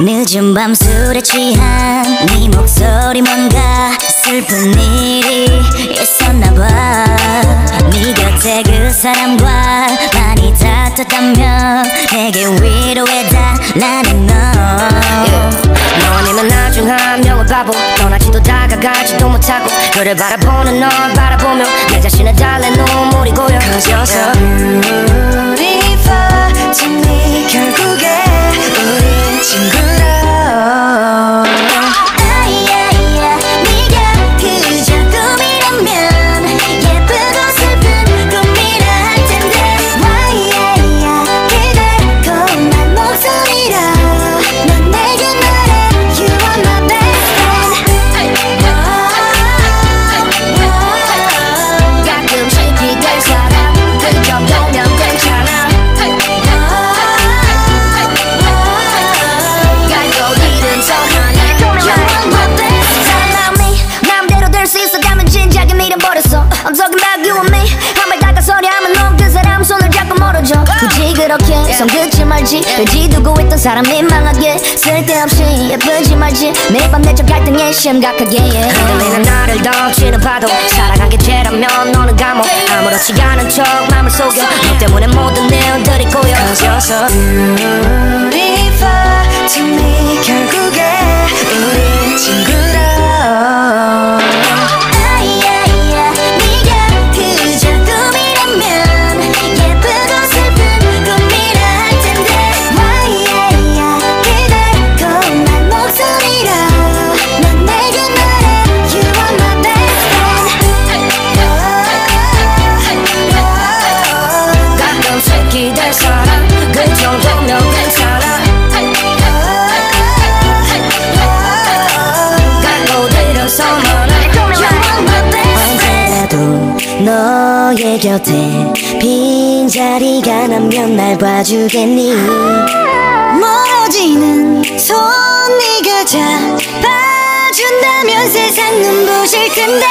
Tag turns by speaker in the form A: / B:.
A: 늦은 밤 술에 취한 네 목소리 뭔가 슬픈 일이 있었나봐. 네 곁에 그 사람과 많이 다퉜다면 내게 위로해달라는 너.
B: 너 아니면 나중 한 명은 바보. 다가가지도 못하고 그를 바라보는 널 바라보며 내 자신을 달래 눈물이 고여 Cause you're so beautiful
A: 손 긋지 말지 의지 두고 있던 사람 민망하게 쓸데없이 예쁘지 말지 매일 밤 내적 갈등에 심각하게 yeah.
B: 흔들리는 나를 더 지나봐도 사랑한 게 죄라면 너는 감옥 아무렇지 않은 척 맘을 속여 너 때문에 모든 일들이 고여 Cause you're so beautiful to me
A: 너의 곁에 빈자리가 나면 날 봐주겠니? 멀어지는 손 네가 잡아준다면 세상 눈부실 텐데